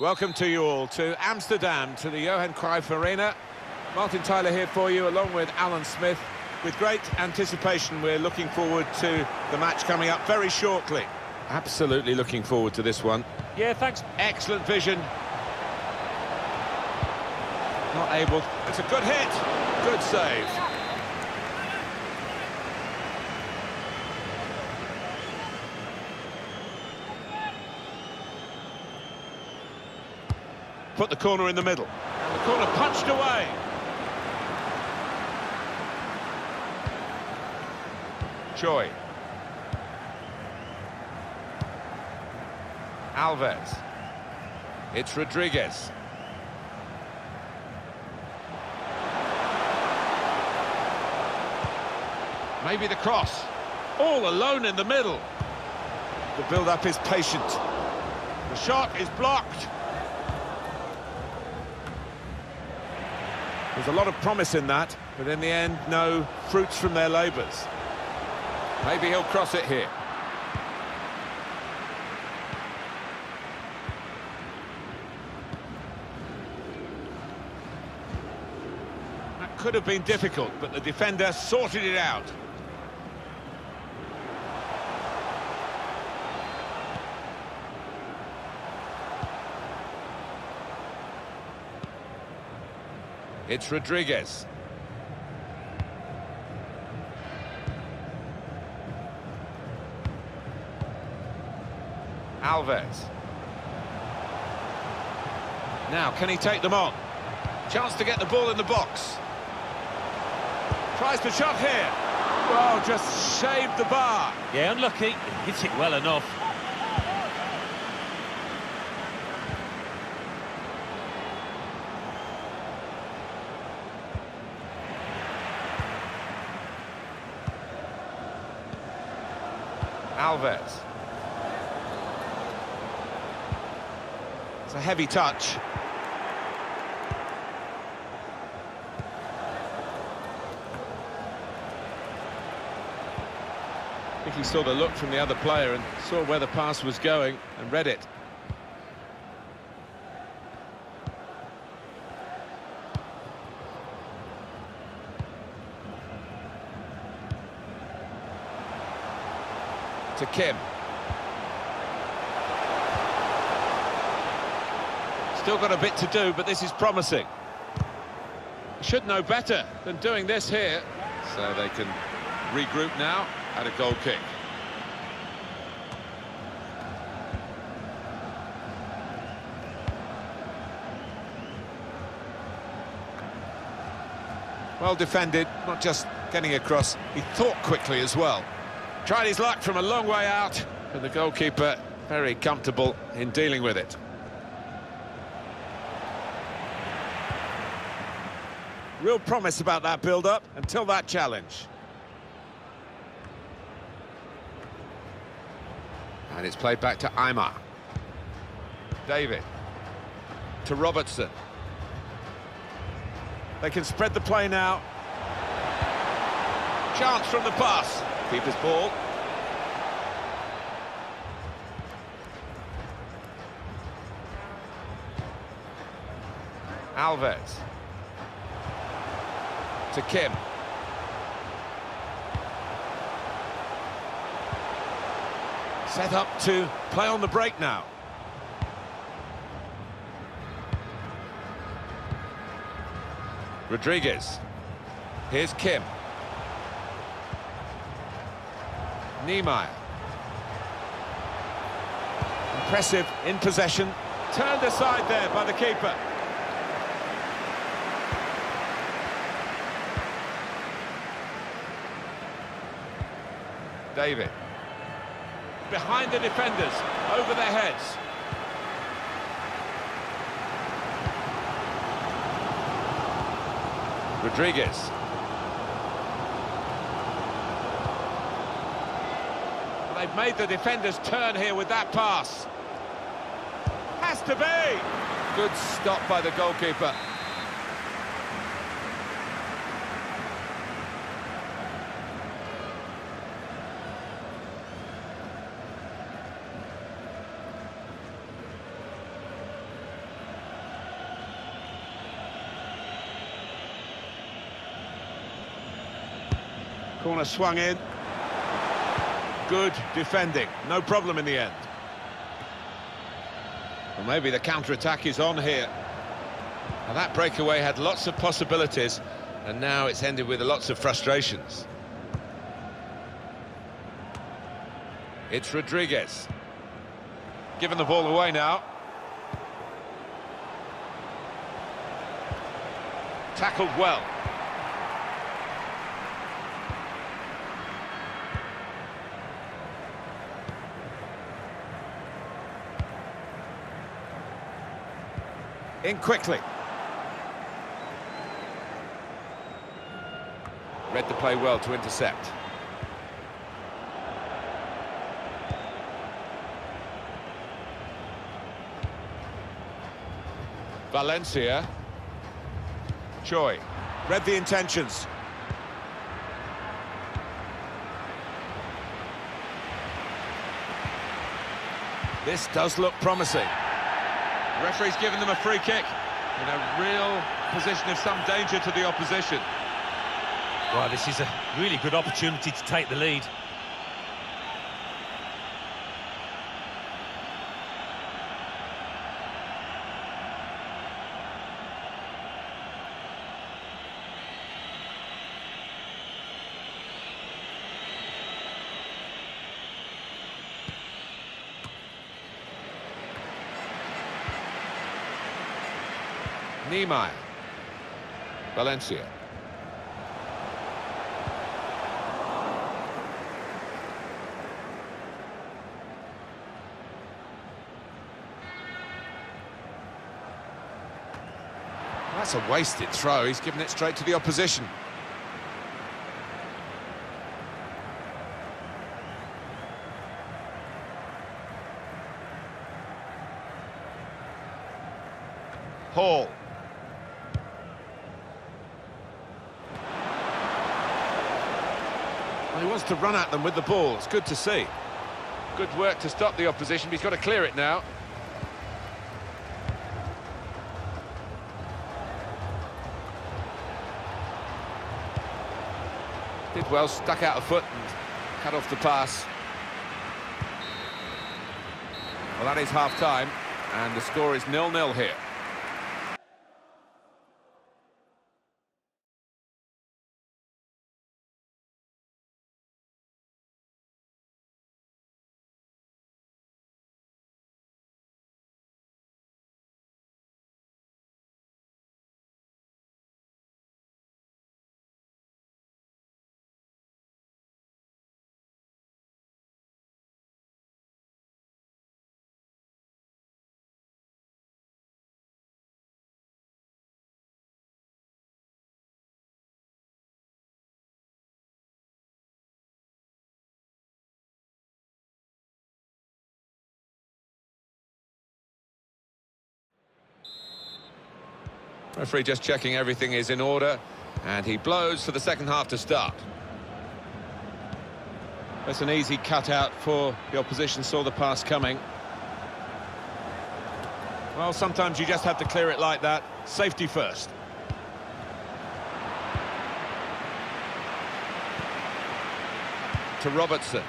Welcome to you all to Amsterdam, to the Johan Cruyff Arena. Martin Tyler here for you, along with Alan Smith. With great anticipation, we're looking forward to the match coming up very shortly. Absolutely looking forward to this one. Yeah, thanks. Excellent vision. Not able. It's a good hit. Good save. Put the corner in the middle. The corner punched away. Choi. Alves. It's Rodriguez. Maybe the cross. All alone in the middle. The build-up is patient. The shot is blocked. There's a lot of promise in that, but in the end, no fruits from their labours. Maybe he'll cross it here. That could have been difficult, but the defender sorted it out. It's Rodriguez. Alves. Now, can he take them on? Chance to get the ball in the box. Tries the shot here. Oh, just shaved the bar. Yeah, unlucky. Hit it well enough. Alves. It's a heavy touch. I think he saw the look from the other player and saw where the pass was going and read it. To Kim. Still got a bit to do, but this is promising. Should know better than doing this here. So they can regroup now at a goal kick. Well defended, not just getting across, he thought quickly as well. Tried his luck from a long way out, and the goalkeeper very comfortable in dealing with it. Real promise about that build-up until that challenge. And it's played back to Aymar. David. To Robertson. They can spread the play now. Chance from the pass. Keeper's ball. Alves. To Kim. Set up to play on the break now. Rodriguez. Here's Kim. Niemeyer. Impressive in possession. Turned aside there by the keeper. David. Behind the defenders, over their heads. Rodriguez. They've made the defenders turn here with that pass. Has to be! Good stop by the goalkeeper. Corner swung in. Good defending, no problem in the end. Well, maybe the counter-attack is on here. Now, that breakaway had lots of possibilities, and now it's ended with lots of frustrations. It's Rodriguez. Giving the ball away now. Tackled well. In quickly. Read the play well to intercept. Valencia. Choi. Read the intentions. This does look promising. Referee's given them a free kick in a real position of some danger to the opposition. Well, this is a really good opportunity to take the lead. Niemeyer. Valencia. That's a wasted throw. He's given it straight to the opposition. Hall. Well, he wants to run at them with the ball. It's good to see. Good work to stop the opposition, he's got to clear it now. Did well, stuck out a foot and cut off the pass. Well, that is half-time, and the score is nil-nil here. Referee just checking everything is in order, and he blows for the second half to start. That's an easy cutout for the opposition, saw the pass coming. Well, sometimes you just have to clear it like that. Safety first. To Robertson.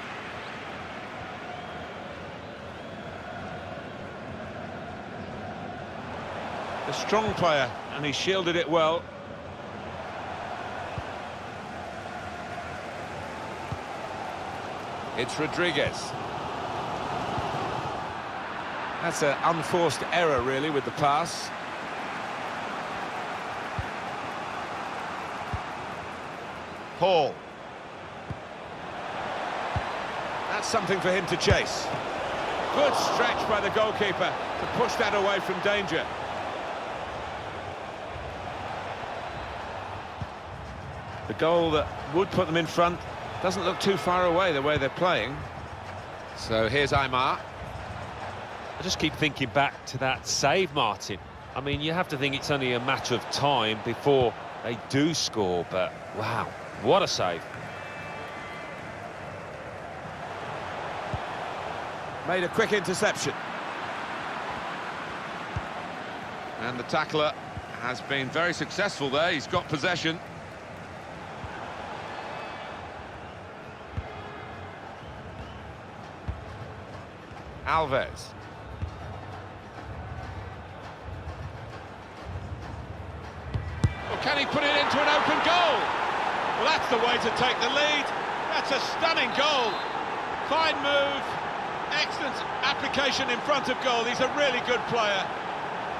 A strong player, and he shielded it well. It's Rodriguez. That's an unforced error, really, with the pass. Hall. That's something for him to chase. Good stretch by the goalkeeper to push that away from danger. Goal that would put them in front doesn't look too far away the way they're playing. So here's Aymar. I just keep thinking back to that save, Martin. I mean, you have to think it's only a matter of time before they do score, but wow, what a save. Made a quick interception. And the tackler has been very successful there. He's got possession. Alves. Well, can he put it into an open goal? Well, that's the way to take the lead. That's a stunning goal. Fine move, excellent application in front of goal. He's a really good player.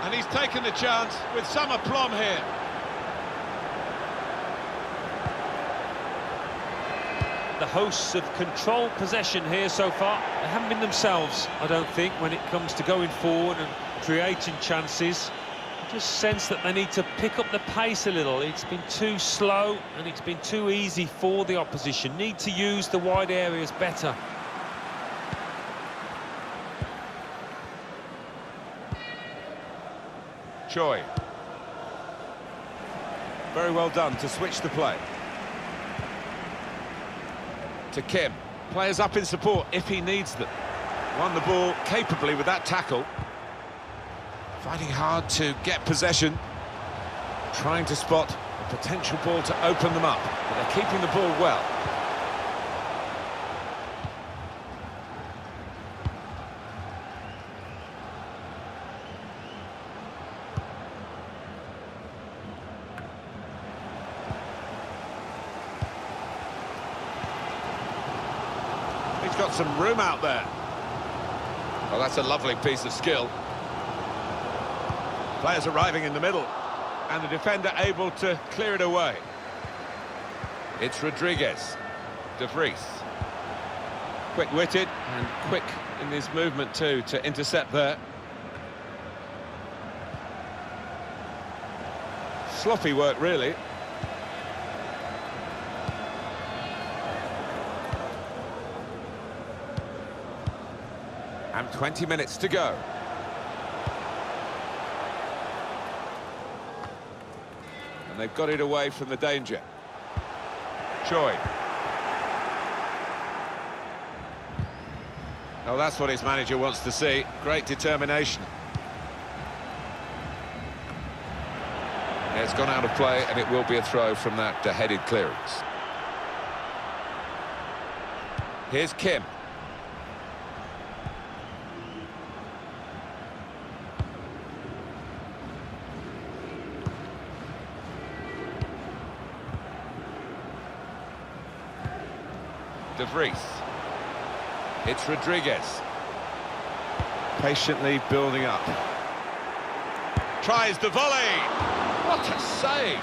And he's taken the chance with some aplomb here. The hosts have controlled possession here so far. They haven't been themselves, I don't think, when it comes to going forward and creating chances. I just sense that they need to pick up the pace a little. It's been too slow and it's been too easy for the opposition. Need to use the wide areas better. Choi. Very well done to switch the play. To Kim. Players up in support if he needs them. Won the ball capably with that tackle. Fighting hard to get possession. Trying to spot a potential ball to open them up. But they're keeping the ball well. He's got some room out there. Well, that's a lovely piece of skill. Players arriving in the middle, and the defender able to clear it away. It's Rodriguez. De Vries. Quick-witted and quick in his movement too to intercept there. Sloppy work, really. 20 minutes to go. And they've got it away from the danger. Choi. Oh, that's what his manager wants to see. Great determination. It's gone out of play, and it will be a throw from that headed clearance. Here's Kim. De Vries. It's Rodriguez. Patiently building up. Tries the volley. What a save.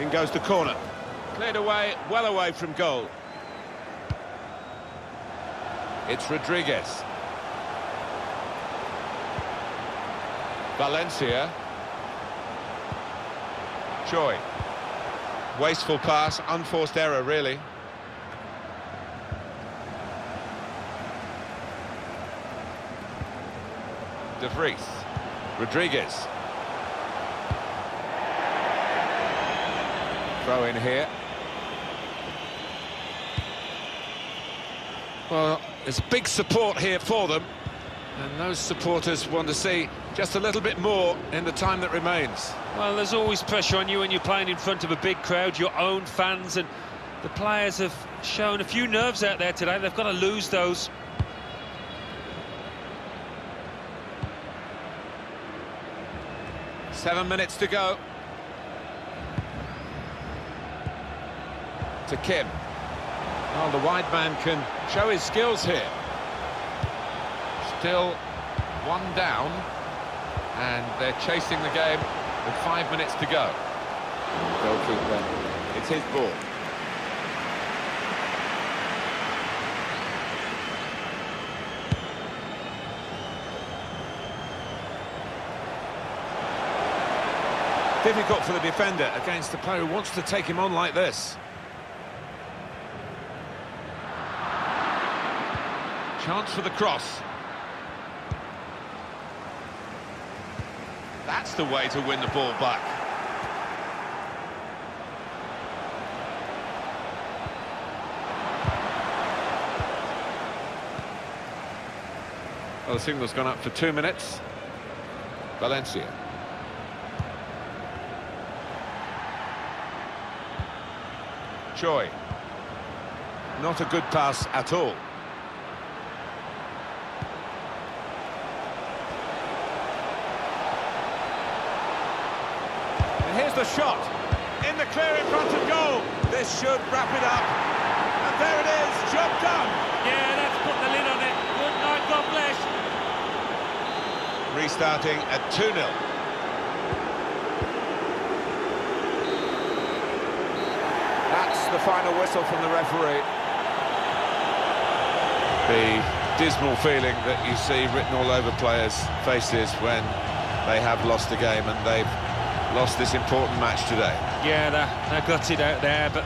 In goes the corner. Cleared away, well away from goal. It's Rodriguez. Valencia. Choi. Wasteful pass, unforced error, really. De Vries. Rodriguez. Throw in here. Well, there's big support here for them, and those supporters want to see just a little bit more in the time that remains. Well, there's always pressure on you when you're playing in front of a big crowd, your own fans, and the players have shown a few nerves out there today. They've got to lose those. Seven minutes to go. To Kim. Well, the wide man can show his skills here. Still one down, and they're chasing the game with five minutes to go. Goalkeeper, it's his ball. Difficult for the defender against the player who wants to take him on like this. Chance for the cross. That's the way to win the ball back. Well, the signal's gone up for two minutes. Valencia. Choi. Not a good pass at all. And here's the shot. In the clear in front of goal. This should wrap it up. And there it is, job done. Yeah, that's put the lid on it. Good night, God bless. Restarting at 2-0. That's the final whistle from the referee. The dismal feeling that you see written all over players' faces when they have lost a game and they've lost this important match today. Yeah, they're, they're gutted out there, but